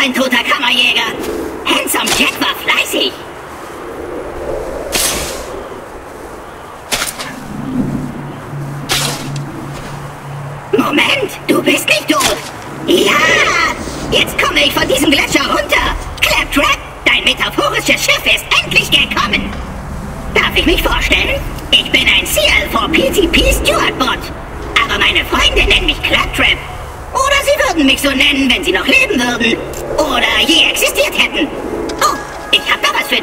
ein toter Kammerjäger. Handsome Jack war fleißig. Moment, du bist nicht tot. Ja, jetzt komme ich von diesem Gletscher runter. Claptrap, dein metaphorisches Schiff ist endlich gekommen. Darf ich mich vorstellen? Ich bin ein CL4PTP Steward Bot. Aber meine Freunde nennen mich Claptrap. Oder sie würden mich so nennen, wenn sie noch leben würden. Oder je existiert hätten. Oh, ich hab da was für...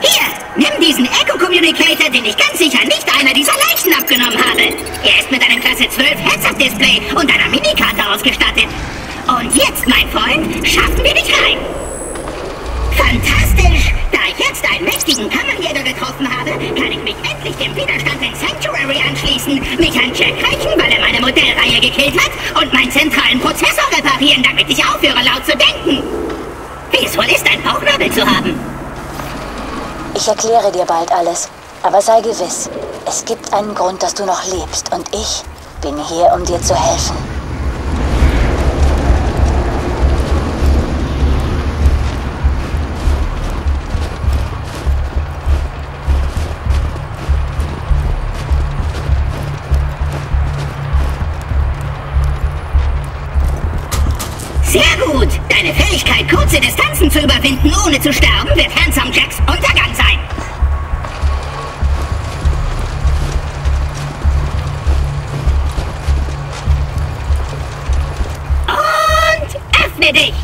Hier, nimm diesen Echo-Communicator, den ich ganz sicher nicht einer dieser Leichen abgenommen habe. Er ist mit einem Klasse 12 Heads-Up-Display und einer Minikarte ausgestattet. Und jetzt, mein Freund, schaffen wir dich rein. Fantastisch! Da ich jetzt einen mächtigen Kammerjäger getroffen habe, kann ich mich endlich dem Widerstand in Sanctuary anschließen, mich an Jack rächen, gekillt hat und meinen zentralen Prozessor reparieren, damit ich aufhöre, laut zu denken. Wie es wohl ist, ein Bauchnabel zu haben. Ich erkläre dir bald alles. Aber sei gewiss, es gibt einen Grund, dass du noch lebst und ich bin hier, um dir zu helfen. Kurze Distanzen zu überwinden, ohne zu sterben, wird Handsome Jacks Untergang sein. Und öffne dich!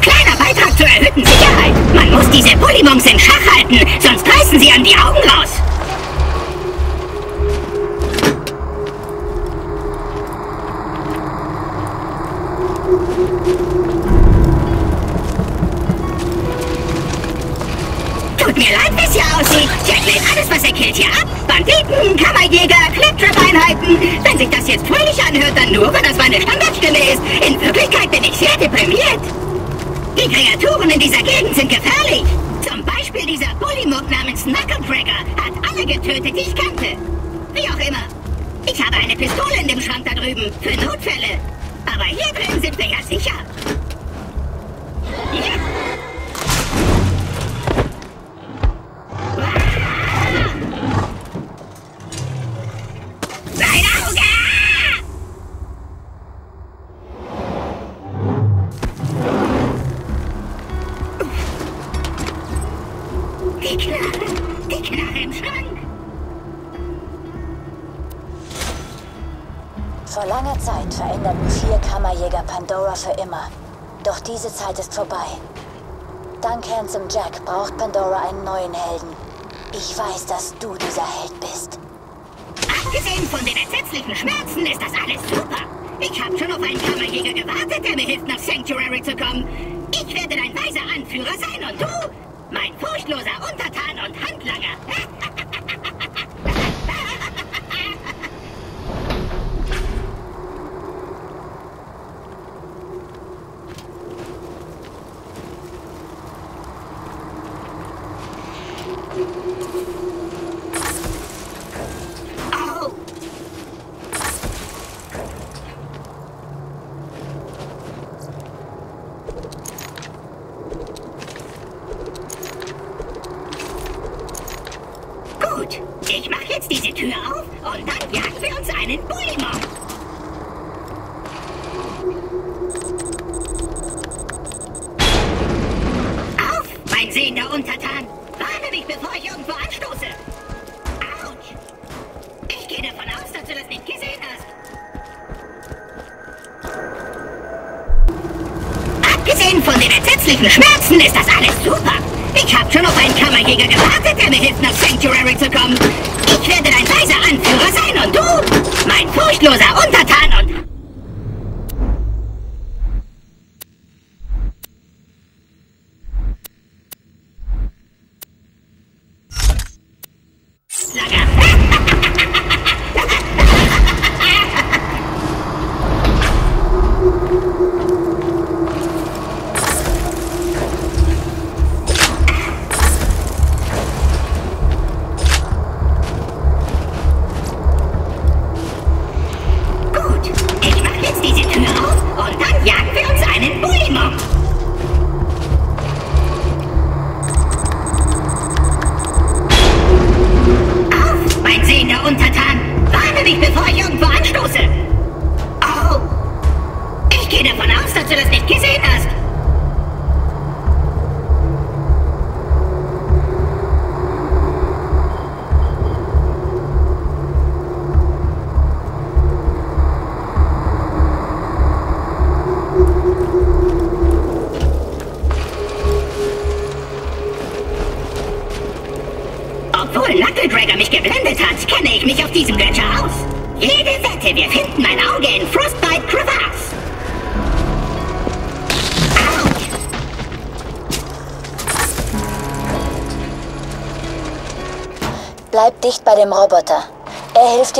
Kleiner Beitrag zur erhöhten Sicherheit. Man muss diese Bullymons in Schach halten, sonst reißen sie an die Augen raus. Sich das jetzt fröhlich anhört, dann nur, weil das meine Standardstimme ist. In Wirklichkeit bin ich sehr deprimiert. Die Kreaturen in dieser Gegend sind gefährlich. Zum Beispiel dieser Bullymog namens Knucklecracker hat alle getötet, die ich kannte. Wie auch immer. Ich habe eine Pistole in dem Schrank da drüben, für Notfälle. Aber hier drin sind wir ja sicher. Ist vorbei. Dank Handsome Jack braucht Pandora einen neuen Helden. Ich weiß, dass du dieser Held bist. Abgesehen von den entsetzlichen Schmerzen ist das alles super. Ich habe schon auf einen Kammerjäger gewartet, der mir hilft, nach Sanctuary zu kommen. Ich werde dein weiser Anführer sein und du, mein furchtloser Untertan und Handlanger.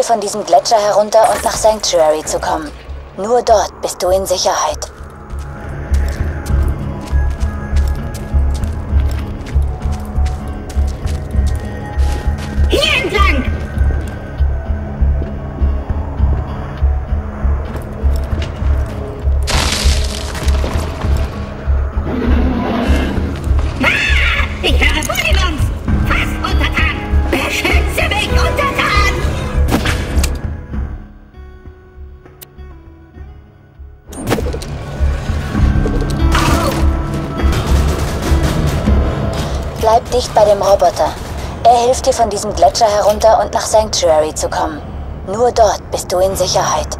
Dir von diesem Gletscher herunter und nach Sanctuary zu kommen. Nur dort bist du in Sicherheit. Dicht bei dem Roboter. Er hilft dir von diesem Gletscher herunter und nach Sanctuary zu kommen. Nur dort bist du in Sicherheit.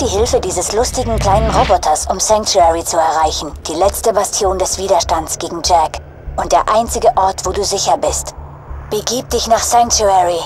die Hilfe dieses lustigen kleinen Roboters, um Sanctuary zu erreichen. Die letzte Bastion des Widerstands gegen Jack. Und der einzige Ort, wo du sicher bist. Begib dich nach Sanctuary.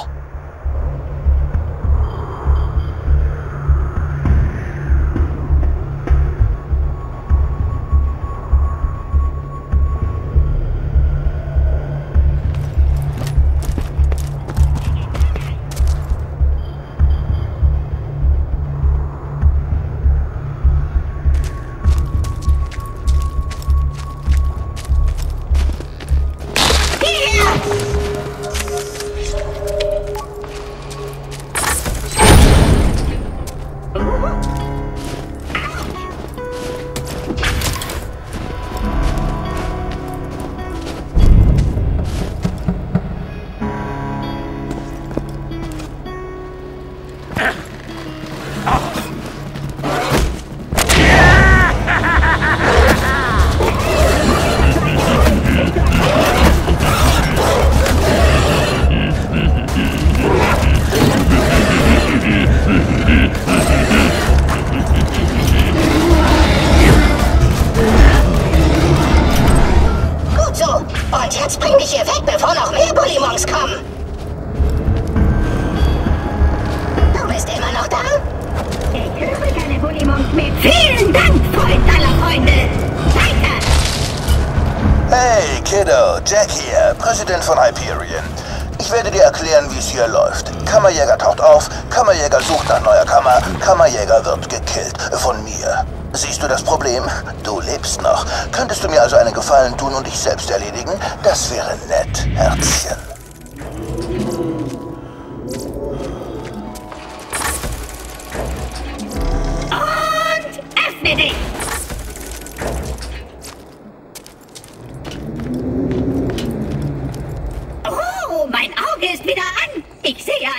Hey, Kiddo, Jack hier, Präsident von Hyperion. Ich werde dir erklären, wie es hier läuft. Kammerjäger taucht auf, Kammerjäger sucht nach neuer Kammer, Kammerjäger wird gekillt. Von mir. Siehst du das Problem? Du lebst noch. Könntest du mir also einen Gefallen tun und dich selbst erledigen? Das wäre nett, Herzchen. Und öffne dich!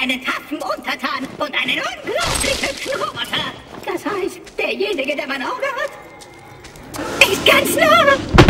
einen taffen Untertan und einen unglaublich hübschen Roboter. Das heißt, derjenige, der mein Auge hat, ist ganz nah.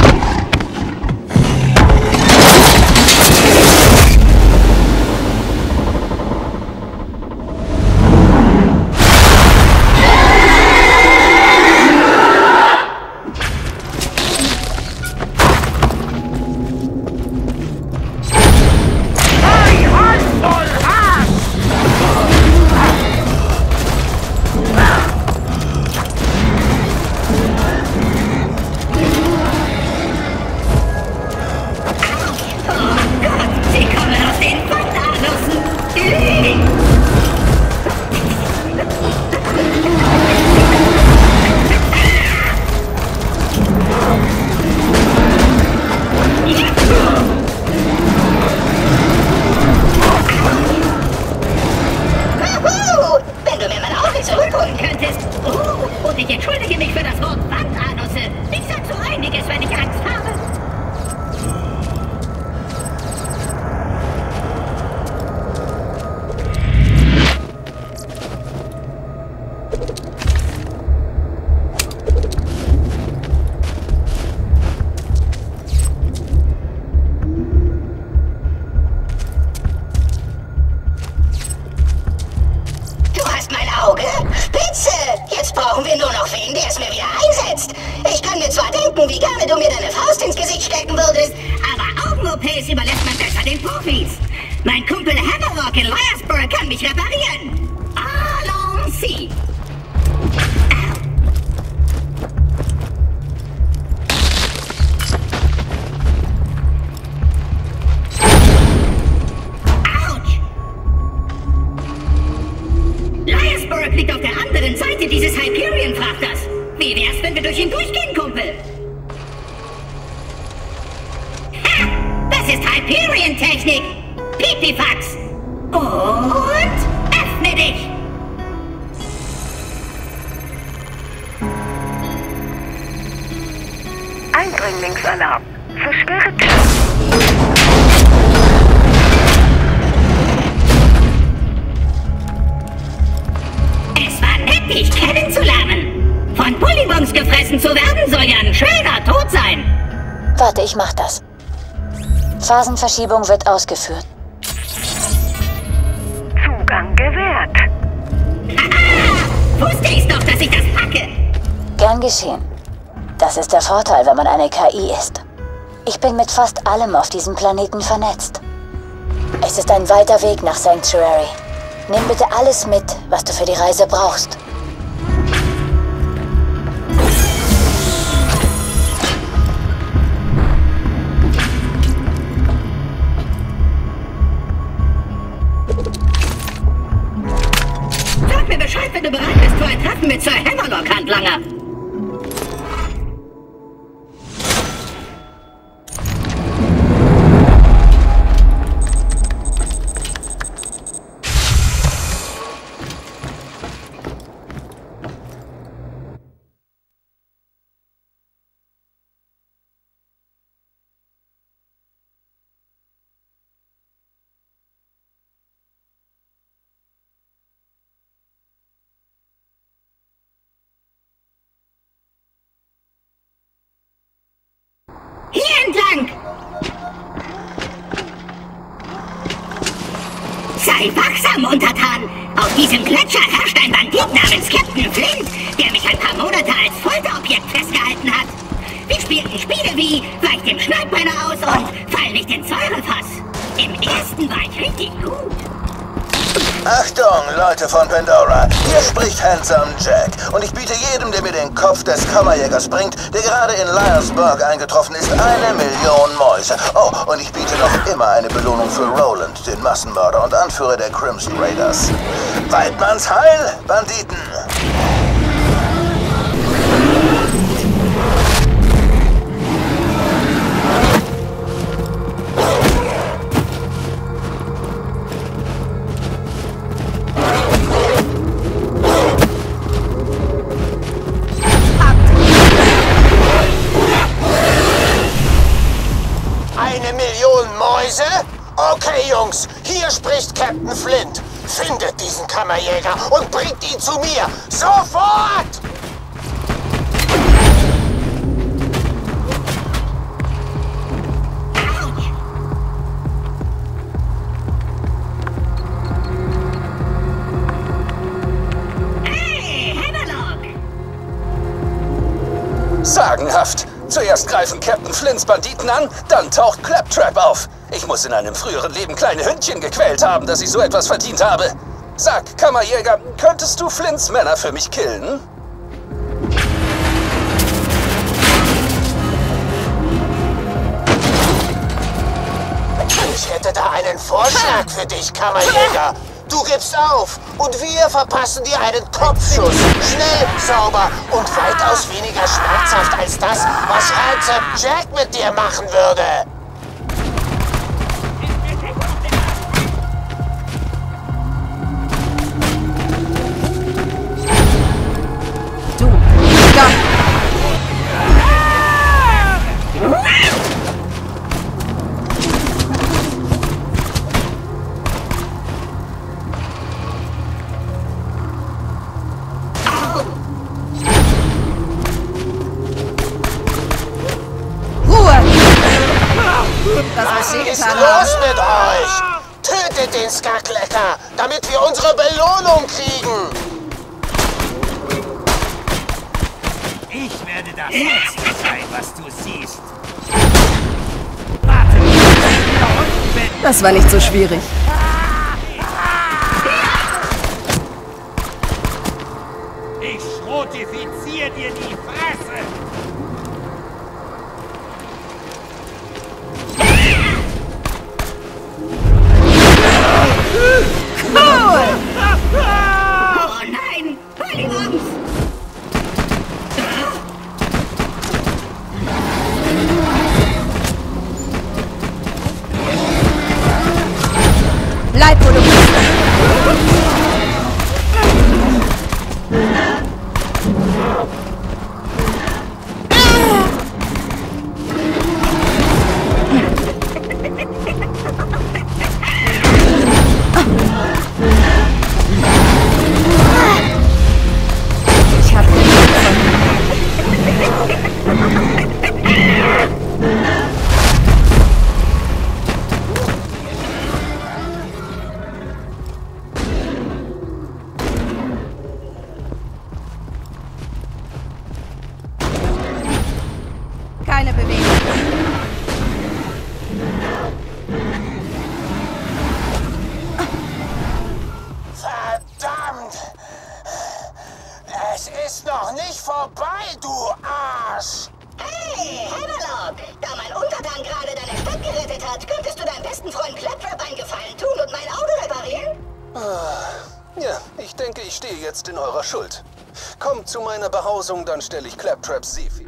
Seite dieses Hyperion-Frachters. Wie wär's, wenn wir durch ihn durchgehen, Kumpel? Ha! Das ist Hyperion-Technik! Pipifax! Und öffne dich! Eindringlingsalarm. Versperrt. Dich kennenzulernen. Von Bullybons gefressen zu werden soll ja ein schöner Tod sein. Warte, ich mach das. Phasenverschiebung wird ausgeführt. Zugang gewährt. Wusste ich's doch, dass ich das packe. Gern geschehen. Das ist der Vorteil, wenn man eine KI ist. Ich bin mit fast allem auf diesem Planeten vernetzt. Es ist ein weiter Weg nach Sanctuary. Nimm bitte alles mit, was du für die Reise brauchst. Bescheid, wenn du bereit bist für ein Treffen mit Sir Hammerlock, diesem Gletscher herrscht ein Bandit namens Captain Flint, der mich ein paar Monate als Folterobjekt festgehalten hat. Wir spielten Spiele wie Weich dem Schneidbrenner aus und Fall nicht ins Säurefass. Im ersten war ich richtig gut. Achtung, Leute von Pandora, hier spricht Handsome Jack. Und ich biete jedem, der mir den Kopf des Kammerjägers bringt, der gerade in Lionsburg eingetroffen ist, eine Million Mäuse. Oh, und ich biete noch immer eine Belohnung für Roland, den Massenmörder und Anführer der Crimson Raiders. Weidmanns Heil, Banditen! Flints Banditen an, dann taucht Claptrap auf. Ich muss in einem früheren Leben kleine Hündchen gequält haben, dass ich so etwas verdient habe. Sag, Kammerjäger, könntest du Flints Männer für mich killen? Ich hätte da einen Vorschlag für dich, Kammerjäger. Gibst auf und wir verpassen dir einen Kopfschuss. Schnell, sauber und weitaus weniger schmerzhaft als das, was Ransom Jack mit dir machen würde. Mit euch? Tötet den Skacklecker, damit wir unsere Belohnung kriegen. Ich werde das Letzte sein, was du siehst. Warte, bis ich da unten bin. Das war nicht so schwierig. Bleib, wo Behausung, dann stelle ich Claptraps Seevieh.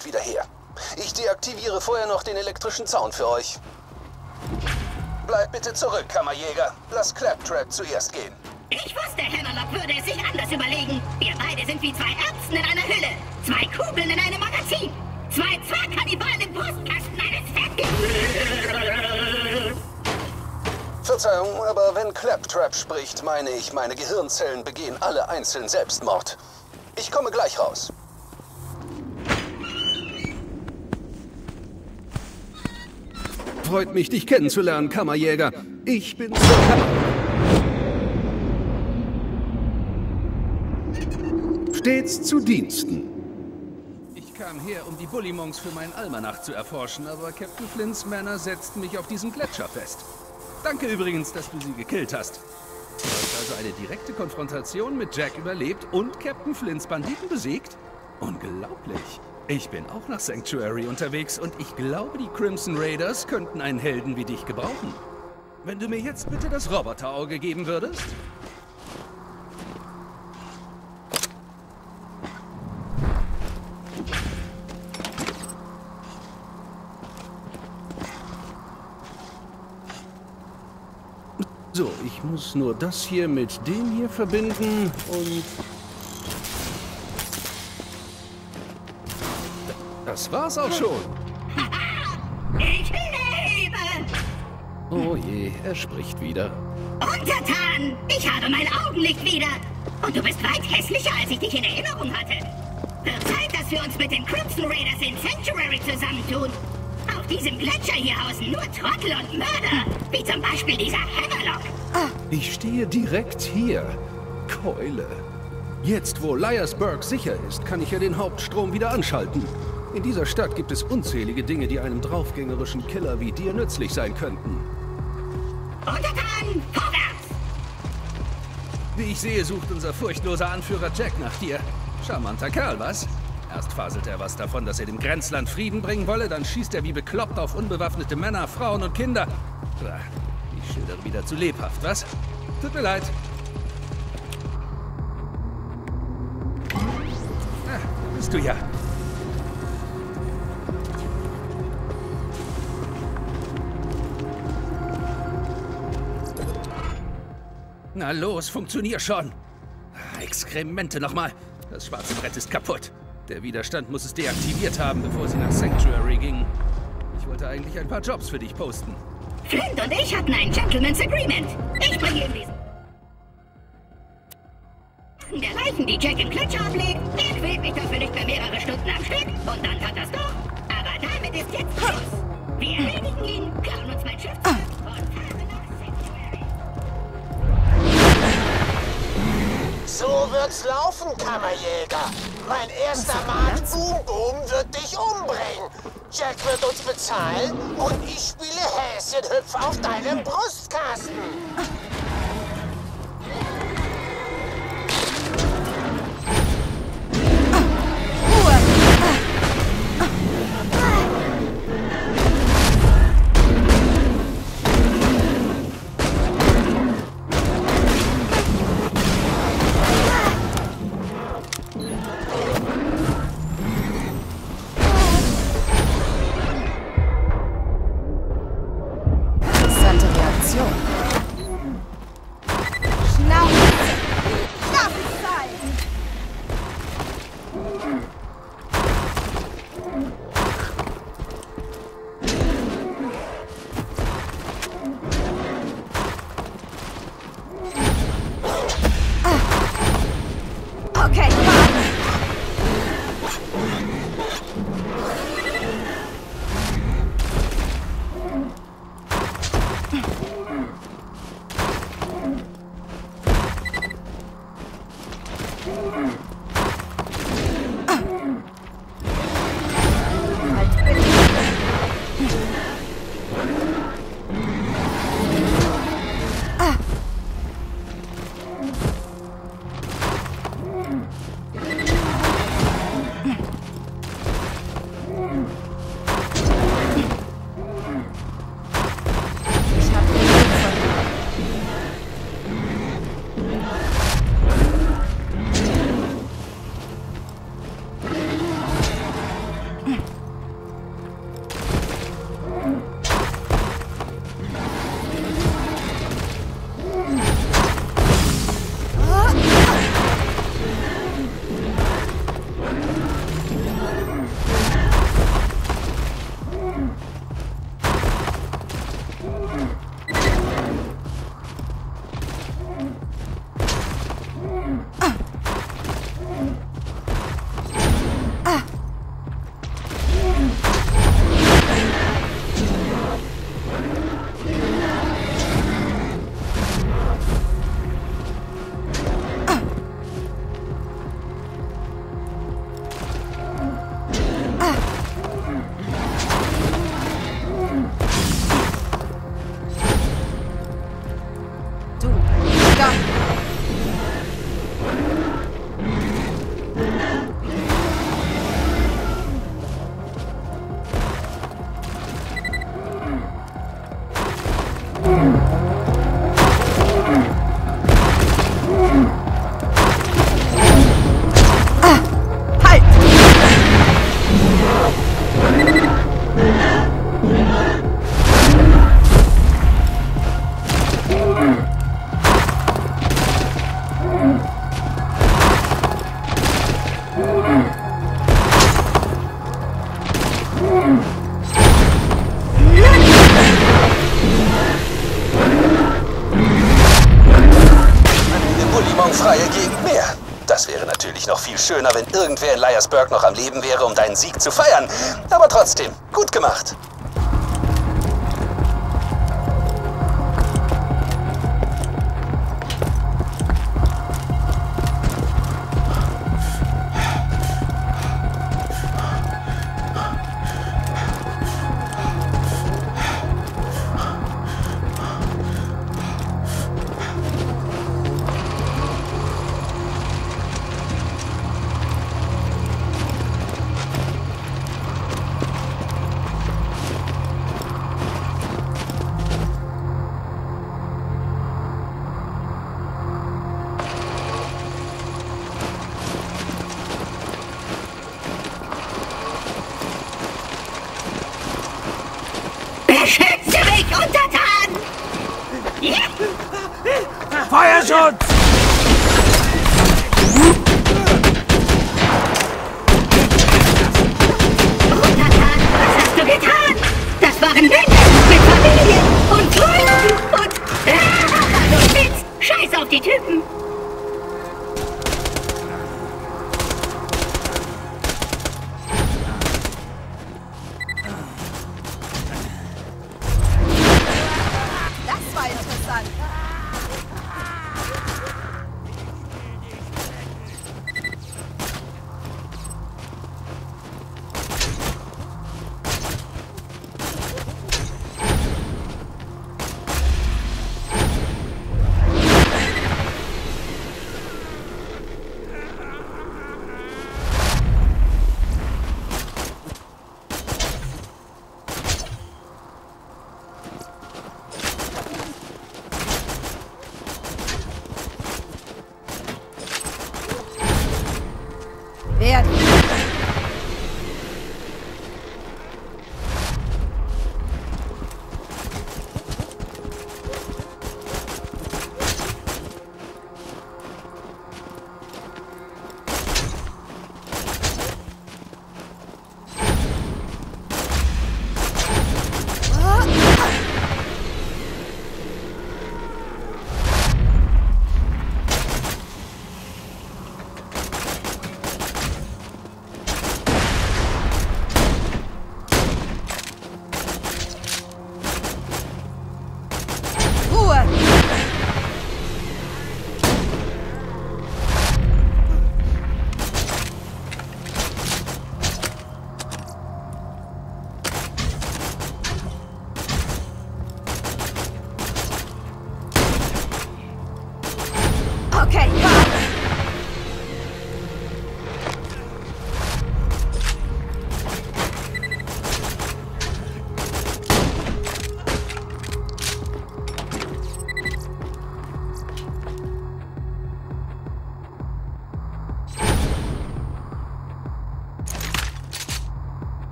Möglichkeit wieder her. Ich deaktiviere vorher noch den elektrischen Zaun für euch. Bleibt bitte zurück, Kammerjäger. Lass Claptrap zuerst gehen. Ich wusste, Hammerlock würde es sich anders überlegen. Wir beide sind wie zwei Erbsen in einer Hülle. Zwei Kugeln in einem Magazin. Zwei Zwergkannibalen im Brustkasten eines Fettge... Verzeihung, aber wenn Claptrap spricht, meine ich, meine Gehirnzellen begehen alle einzeln Selbstmord. Ich komme gleich raus. Freut mich, dich kennenzulernen, Kammerjäger. Ich bin zur Kammer. Stets zu Diensten. Ich kam her, um die Bullimonks für meinen Almanach zu erforschen, aber Captain Flints Männer setzten mich auf diesem Gletscher fest. Danke übrigens, dass du sie gekillt hast. Du hast also eine direkte Konfrontation mit Jack überlebt und Captain Flints Banditen besiegt? Unglaublich. Ich bin auch nach Sanctuary unterwegs und ich glaube, die Crimson Raiders könnten einen Helden wie dich gebrauchen. Wenn du mir jetzt bitte das Roboterauge geben würdest? So, ich muss nur das hier mit dem hier verbinden und Das war's auch schon. Ich lebe! Oh je, er spricht wieder. Untertan! Ich habe mein Augenlicht wieder! Und du bist weit hässlicher, als ich dich in Erinnerung hatte. Wird Zeit, dass wir uns mit den Crimson Raiders in Sanctuary zusammentun. Auf diesem Gletscher hier hausen nur Trottel und Mörder, wie zum Beispiel dieser Hammerlock. Ich stehe direkt hier. Keule. Jetzt, wo Liarsburg sicher ist, kann ich ja den Hauptstrom wieder anschalten. In dieser Stadt gibt es unzählige Dinge, die einem draufgängerischen Killer wie dir nützlich sein könnten. Untertan, vorwärts! Wie ich sehe, sucht unser furchtloser Anführer Jack nach dir. Charmanter Kerl, was? Erst faselt er was davon, dass er dem Grenzland Frieden bringen wolle, dann schießt er wie bekloppt auf unbewaffnete Männer, Frauen und Kinder. Ich schildere wieder zu lebhaft, was? Tut mir leid. Ah, bist du ja. Na los, funktionier schon. Ah, Exkremente nochmal. Das schwarze Brett ist kaputt. Der Widerstand muss es deaktiviert haben, bevor sie nach Sanctuary gingen. Ich wollte eigentlich ein paar Jobs für dich posten. Flint und ich hatten ein Gentleman's Agreement. Ich bringe ihm diesen... Der Leichen, die Jack im Gletscher ablegt, er quält mich dafür nicht mehr mehrere Stunden am Stück und dann hat das doch. Aber damit ist jetzt Schluss. Wir erledigen ihn, klauen uns mein Schiff zurück So wird's laufen, Kammerjäger. Mein erster Mann, Boom Boom, wird dich umbringen. Jack wird uns bezahlen und ich spiele Häschenhüpf auf deinem Brustkasten. Burke noch am Leben wäre, um deinen Sieg zu feiern. Aber trotzdem, gut gemacht. fire shots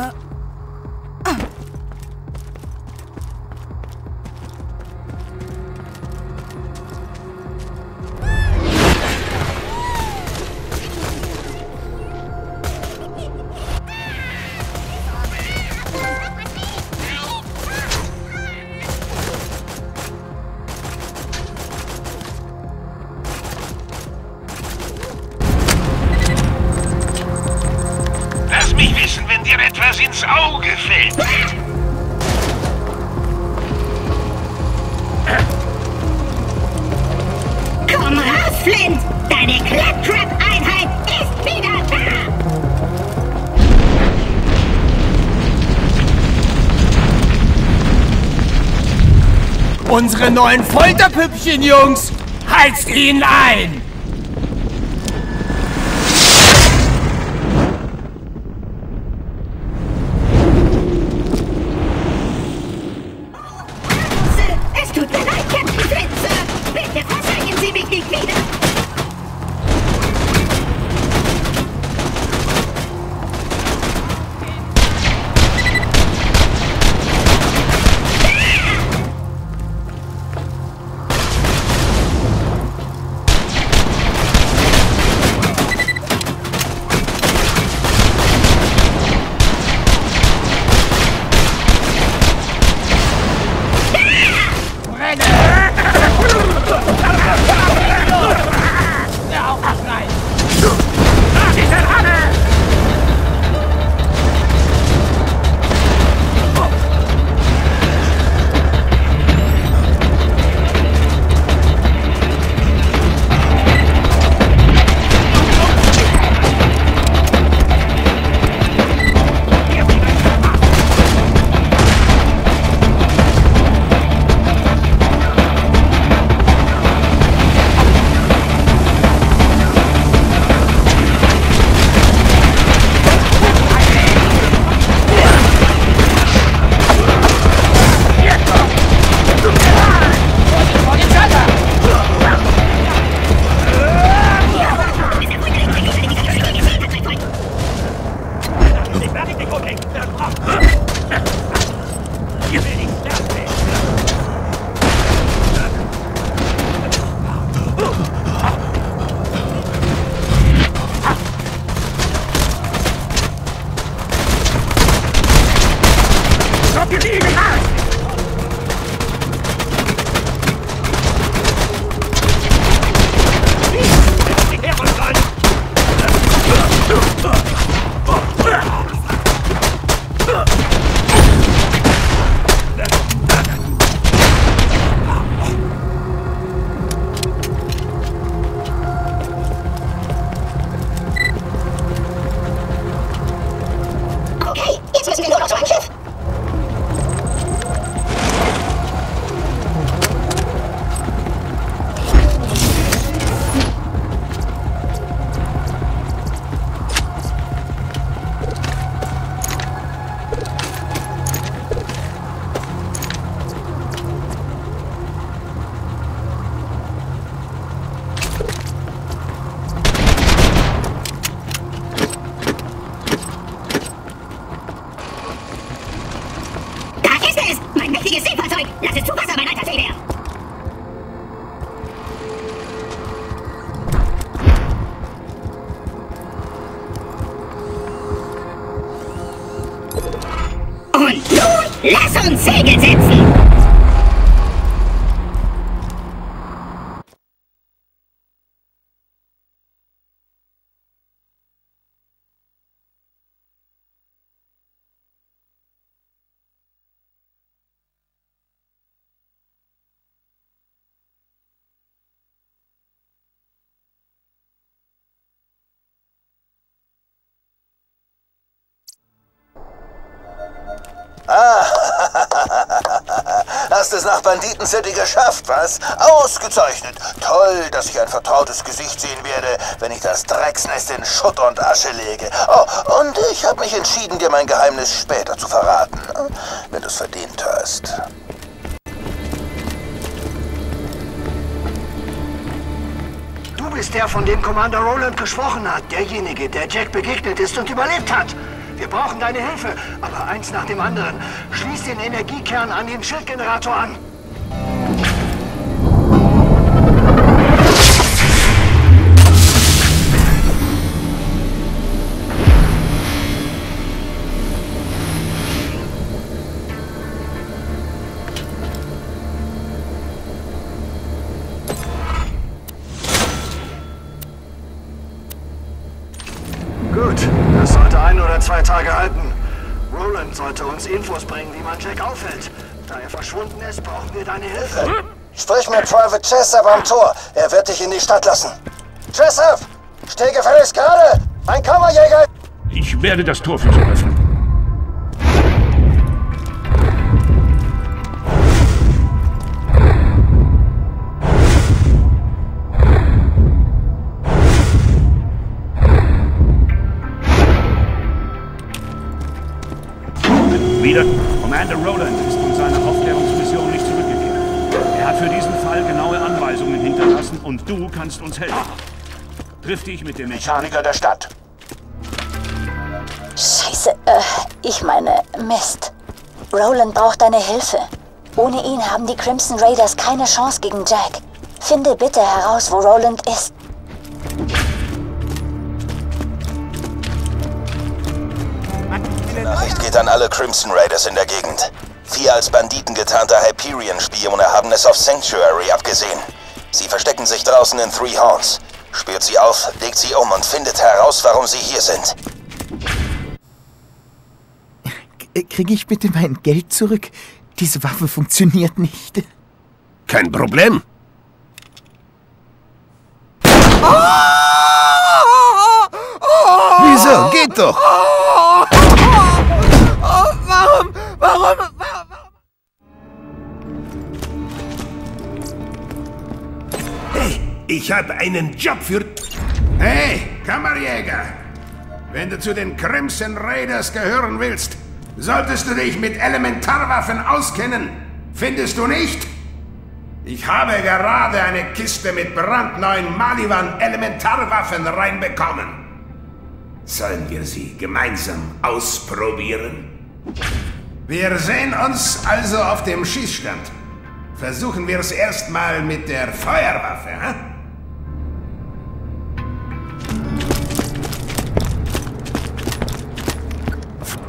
Ha? unsere neuen Folterpüppchen, Jungs! Heizt ihnen ein! Lass uns Segel setzen! Es nach Banditen City geschafft, was? Ausgezeichnet. Toll, dass ich ein vertrautes Gesicht sehen werde, wenn ich das Drecksnest in Schutt und Asche lege. Oh, und ich habe mich entschieden, dir mein Geheimnis später zu verraten, wenn du es verdient hast. Du bist der, von dem Commander Roland gesprochen hat. Derjenige, der Jack begegnet ist und überlebt hat. Wir brauchen deine Hilfe, aber eins nach dem anderen. Schließ den Energiekern an den Schildgenerator an. Zwei Tage halten. Roland sollte uns Infos bringen, wie man Jack aufhält. Da er verschwunden ist, brauchen wir deine Hilfe. Sprich mit Private Chessup am Tor. Er wird dich in die Stadt lassen. Chessup! Steh gefälligst gerade! Ein Kammerjäger! Ich werde das Tor für Sie öffnen. Wieder. Commander Roland ist von seiner Aufklärungsmission nicht zurückgekehrt. Er hat für diesen Fall genaue Anweisungen hinterlassen und du kannst uns helfen. Triff dich mit dem Mechaniker der Stadt. Scheiße, äh, ich meine, Mist. Roland braucht deine Hilfe. Ohne ihn haben die Crimson Raiders keine Chance gegen Jack. Finde bitte heraus, wo Roland ist. Nachricht geht an alle Crimson Raiders in der Gegend. Vier als Banditen getarnte Hyperion-Spione haben es auf Sanctuary abgesehen. Sie verstecken sich draußen in Three Horns. Spürt sie auf, legt sie um und findet heraus, warum sie hier sind. Kriege ich bitte mein Geld zurück? Diese Waffe funktioniert nicht. Kein Problem. Wieso? Geht doch! Ich habe einen Job für... Hey, Kammerjäger! Wenn du zu den Crimson Raiders gehören willst, solltest du dich mit Elementarwaffen auskennen. Findest du nicht? Ich habe gerade eine Kiste mit brandneuen Maliwan-Elementarwaffen reinbekommen. Sollen wir sie gemeinsam ausprobieren? Wir sehen uns also auf dem Schießstand. Versuchen wir es erstmal mit der Feuerwaffe, hä?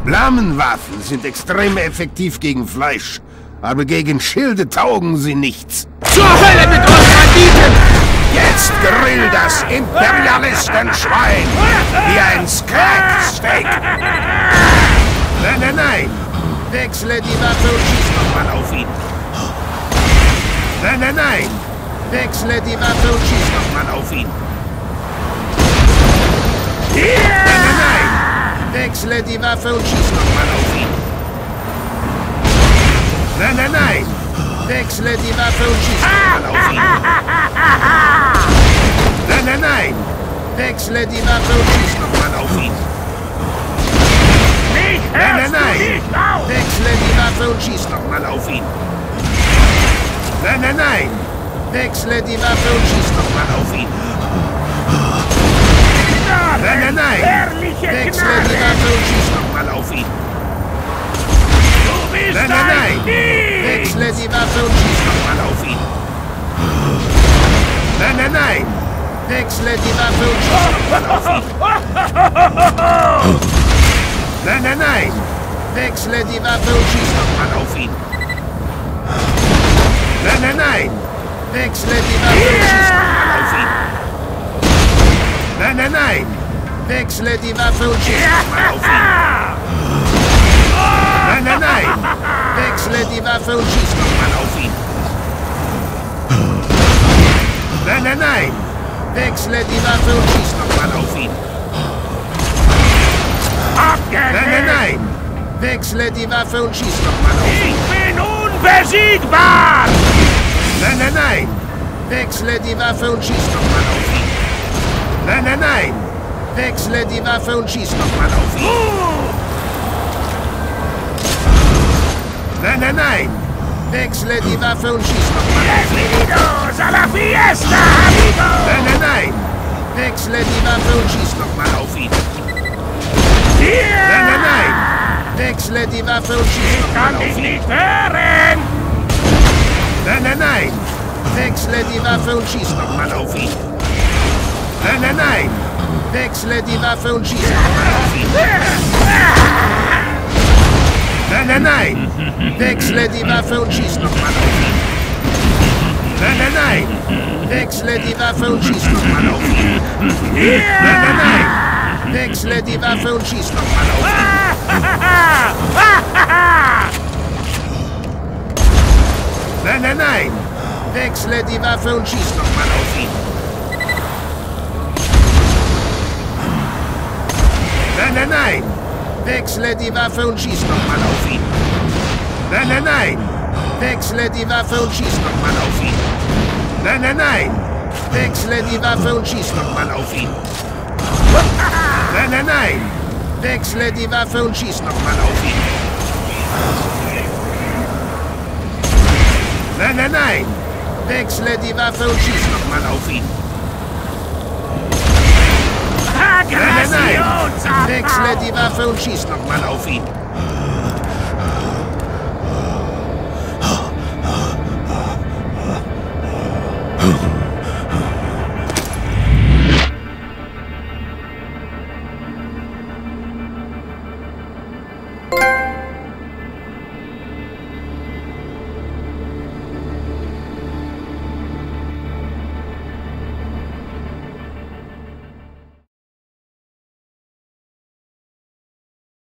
Flammenwaffen sind extrem effektiv gegen Fleisch, aber gegen Schilde taugen sie nichts. Zur Hölle mit euch Banditen! Jetzt grill das Imperialistenschwein wie ein Crack-Steak! Nein, nein, nein! Wechsle die Waffe und schieß nochmal auf ihn! Nein, nein, nein! Wechsle die Waffe und schieß nochmal auf ihn! Nein! Wechsle die Waffe und schieß nochmal auf ihn! Nein, nein, nein! Wechsle die Waffe und schieß nochmal auf ihn! Nein, nein, nein! Wechsle die Waffe und schieß nochmal auf ihn! Nein, nein, nein! Wechsle die Waffe und schieß nochmal auf ihn! Nein, nein, nein! Wechsle die Waffe und schieß nochmal auf ihn! Nein, nein, nein! Wechsle die Waffe und schieß nochmal auf ihn! Nein, nein, nein! Wechsle die Waffe und schieß nochmal auf ihn! Nein, nein, nein! Wechsle die Waffe und schieß nochmal auf ihn! Nein, nein, nein! Wechsle die Waffe und schieß nochmal auf ihn. Nein, nein, nein! Wechsle die Waffe und schieß nochmal auf ihn. Nein, nein, nein! Wechsle die Waffe und schieß nochmal auf ihn. Nein, nein, nein! Wechsle die Waffe und schieß nochmal auf ihn. Nein, nein, nein! Wechsle die Waffe und schieß nochmal auf ihn. Nein, nein, nein! Wechsle die Waffe und schieß nochmal auf ihn. Ich bin unbesiegbar! Nein, nein, nein! Wechsle die Waffe und schieß nochmal auf ihn. Nein, nein, nein! Wechsle die Waffe und schieß nochmal auf ihn. Nein, nein, nein! Wechsle die Waffe und schieß nochmal auf ihn. A la fiesta, amigo! Nein, nein, nein! Wechsle die Waffe und schieß nochmal auf ihn. Nein, nein, nein! Wechsle die Waffe und schieß nochmal Kann auf dich ihn. nicht hören! Nein, nein, nein! Wechsle die Waffe und schieß nochmal auf ihn. Nein, nein, nein! Wechsle die Waffe und schieß. Nein, nein, nein! Wechsle die Waffe und schieß nochmal auf ihn. Nein, nein, nein! Wechsle die Waffe und schieß nochmal auf ihn. Nein, nein, nein! Wechsle die Waffe und schieß nochmal auf ihn. Nein, nein, nein! Wechsle die Waffe und schieß nochmal auf ihn. Nein, nein, nein! Wechsle die Waffe und schieß nochmal auf ihn. Nein, nein, nein! Wechsle die Waffe und schieß nochmal auf ihn. Nein, nein, nein! Wechsle die Waffe und schieß nochmal auf ihn. Nein, nein, nein! Wechsle die Waffe und schieß nochmal auf ihn. Nein, nein, nein! Wechsle die Waffe und schieß nochmal auf ihn. Nein, nein, nein! Wechsle die Waffe und schieß nochmal auf ihn.